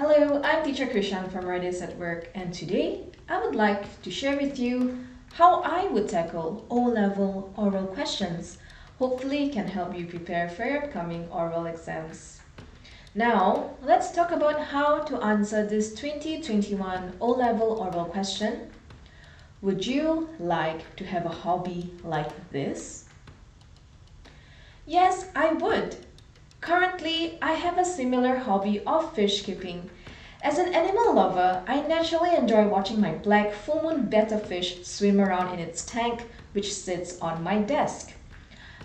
Hello, I'm teacher Krishan from Writers at Work and today I would like to share with you how I would tackle O-level oral questions. Hopefully can help you prepare for your upcoming oral exams. Now, let's talk about how to answer this 2021 O-level oral question. Would you like to have a hobby like this? Yes, I would. Currently, I have a similar hobby of fish keeping. As an animal lover, I naturally enjoy watching my black full moon betta fish swim around in its tank, which sits on my desk.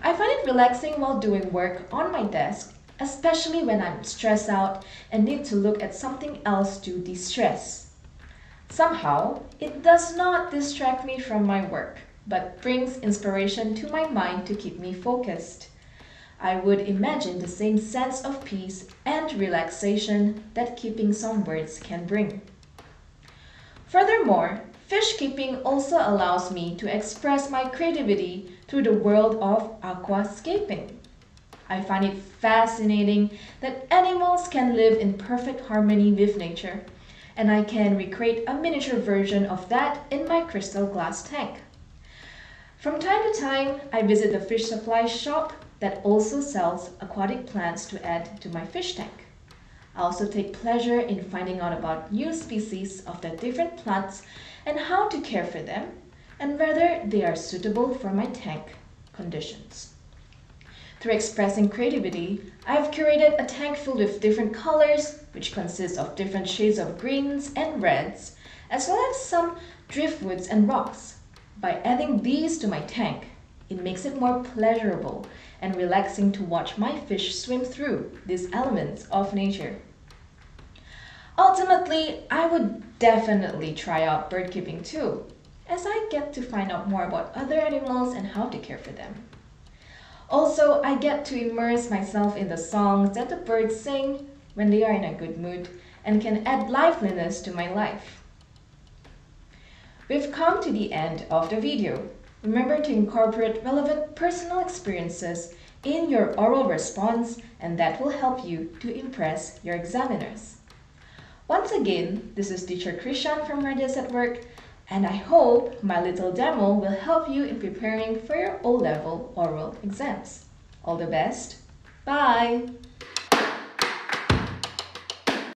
I find it relaxing while doing work on my desk, especially when I'm stressed out and need to look at something else to de-stress. Somehow, it does not distract me from my work, but brings inspiration to my mind to keep me focused. I would imagine the same sense of peace and relaxation that keeping songbirds can bring. Furthermore, fish keeping also allows me to express my creativity through the world of aquascaping. I find it fascinating that animals can live in perfect harmony with nature, and I can recreate a miniature version of that in my crystal glass tank. From time to time, I visit the fish supply shop that also sells aquatic plants to add to my fish tank. I also take pleasure in finding out about new species of the different plants and how to care for them and whether they are suitable for my tank conditions. Through expressing creativity, I've curated a tank filled with different colors, which consists of different shades of greens and reds, as well as some driftwoods and rocks. By adding these to my tank, it makes it more pleasurable and relaxing to watch my fish swim through these elements of nature. Ultimately, I would definitely try out bird keeping too, as I get to find out more about other animals and how to care for them. Also, I get to immerse myself in the songs that the birds sing when they are in a good mood and can add liveliness to my life. We've come to the end of the video. Remember to incorporate relevant personal experiences in your oral response and that will help you to impress your examiners. Once again, this is teacher Krishan from Writers at Work and I hope my little demo will help you in preparing for your O-level oral exams. All the best. Bye!